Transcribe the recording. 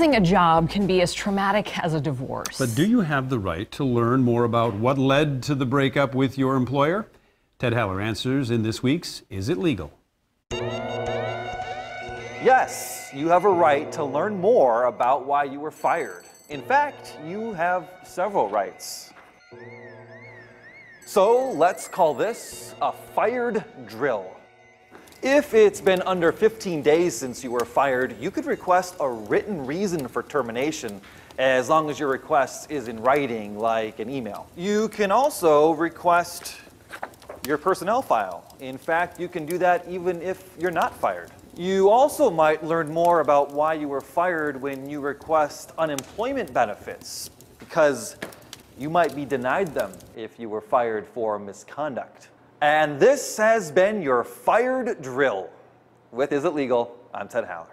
Losing a job can be as traumatic as a divorce. But do you have the right to learn more about what led to the breakup with your employer? Ted Haller answers in this week's Is It Legal? Yes, you have a right to learn more about why you were fired. In fact, you have several rights. So let's call this a fired drill. If it's been under 15 days since you were fired, you could request a written reason for termination as long as your request is in writing, like an email. You can also request your personnel file. In fact, you can do that even if you're not fired. You also might learn more about why you were fired when you request unemployment benefits, because you might be denied them if you were fired for misconduct. And this has been your fired drill with Is It Legal? I'm Ted Haller.